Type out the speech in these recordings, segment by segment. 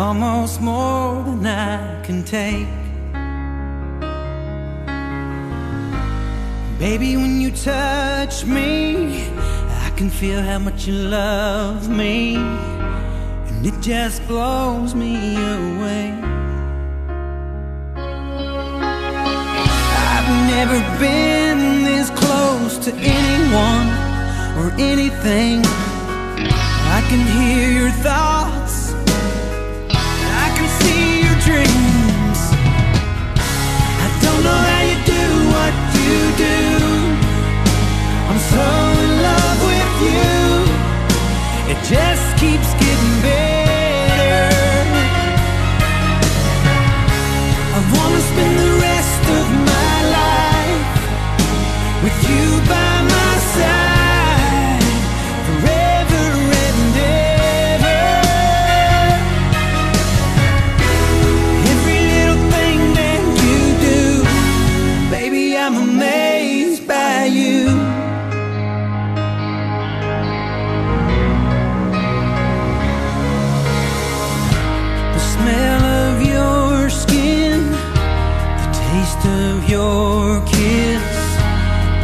almost more than I can take. Baby, when you touch me, I can feel how much you love me, and it just blows me away. I've never been this close to anyone or anything. I can hear your thoughts, taste of your kiss,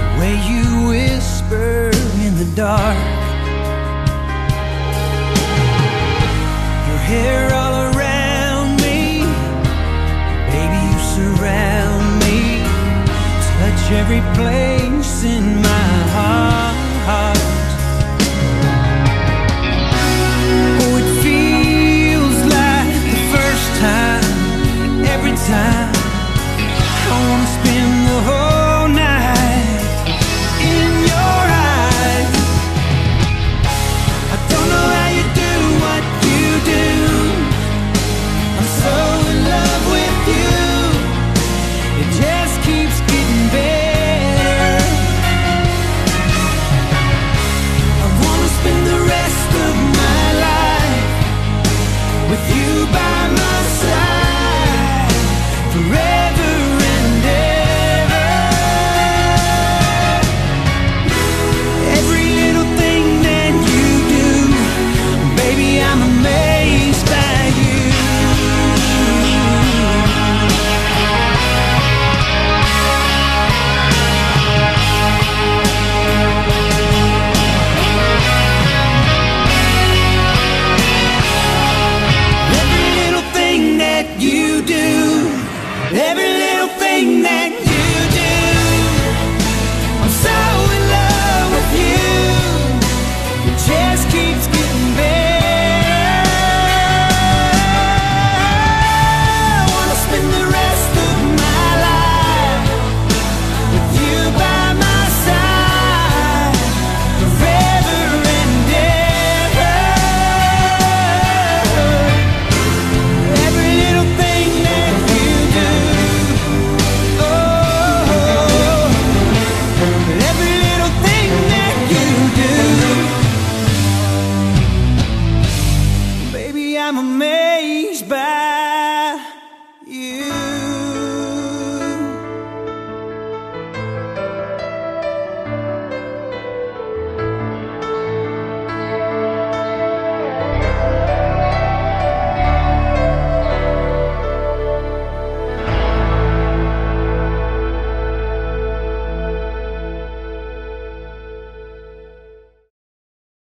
the way you whisper in the dark. Your hair all around me, baby, you surround me. Touch every place in my heart.